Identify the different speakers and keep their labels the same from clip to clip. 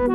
Speaker 1: Good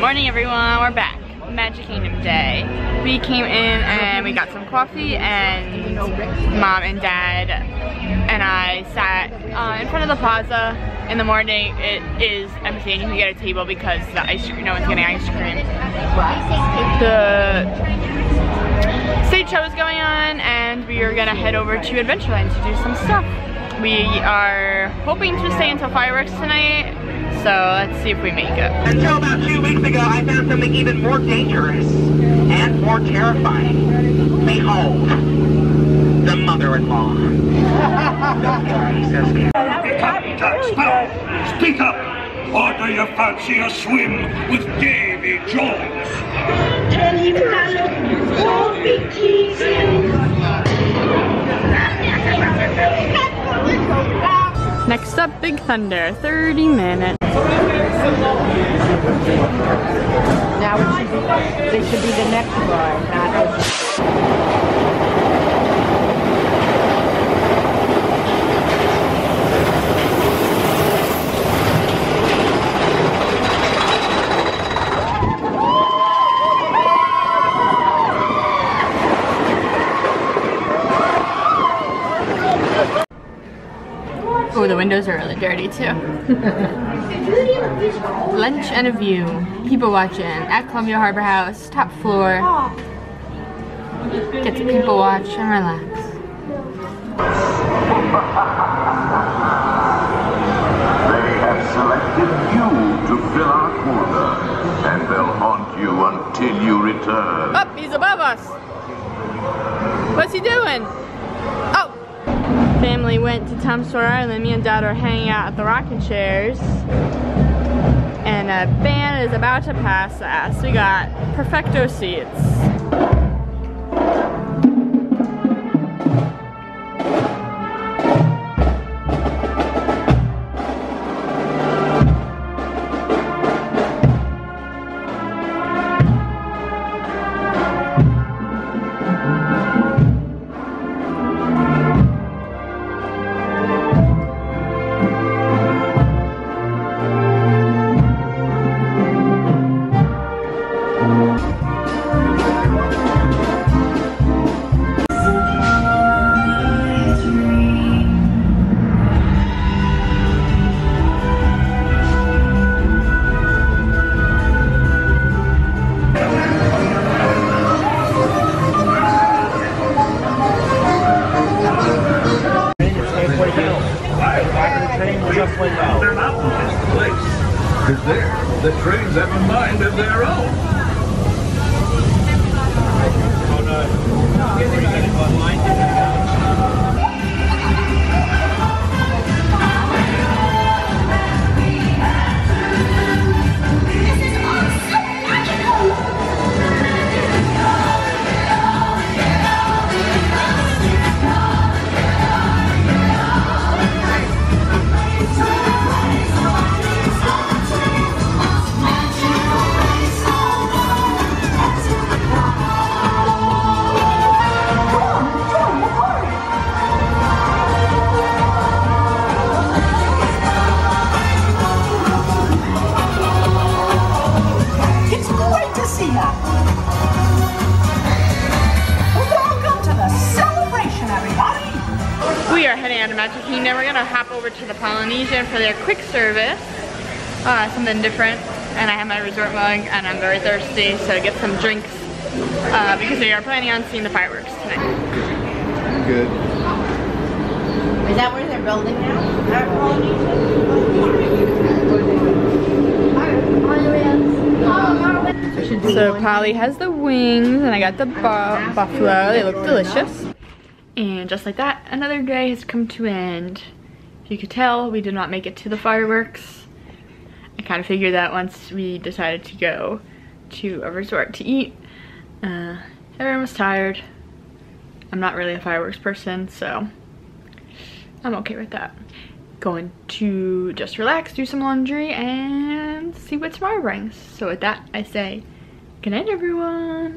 Speaker 1: morning everyone, we're back. Magic Kingdom Day. We came in and we got some coffee and mom and dad and I sat uh, in front of the plaza in the morning. It is empty and you can get a table because the ice cream, no one's getting ice cream. The stage show is going on and we are gonna head over to Adventureland to do some stuff. We are hoping to stay until fireworks tonight so let's see if we make it.
Speaker 2: Until about two weeks ago, I found something even more dangerous and more terrifying. Behold, the mother-in-law.
Speaker 3: Speak up! Or do you fancy a swim with Davy Jones?
Speaker 4: Tell him that won't be teasing.
Speaker 1: Next up, Big Thunder, 30 minutes.
Speaker 5: Now it should be, they should be the next ride, not
Speaker 1: Oh, the windows are really dirty too. Lunch and a view. People watching at Columbia Harbor House, top floor. Get to people watch and relax.
Speaker 6: They have selected you to fill our quota, and they'll haunt you until you return.
Speaker 1: Up, he's above us. What's he doing? Oh. Family went to Tom Sawyer Island. Me and Dad are hanging out at the rocking chairs. And a band is about to pass us. We got perfecto seats.
Speaker 3: Have a mind of their own.
Speaker 1: Are heading out to Magic Kingdom. We're gonna hop over to the Polynesian for their quick service. Uh, something different. And I have my resort mug and I'm very thirsty, so get some drinks. Uh, because we are planning on seeing the fireworks tonight.
Speaker 7: Good.
Speaker 5: Is that where they're building now? At Polynesian?
Speaker 1: So Polly has the wings and I got the bu buffalo. They look delicious. And just like that, another day has come to an end. If you could tell, we did not make it to the fireworks. I kind of figured that once we decided to go to a resort to eat. Uh, everyone was tired. I'm not really a fireworks person, so I'm okay with that. going to just relax, do some laundry, and see what tomorrow brings. So with that, I say, good night everyone.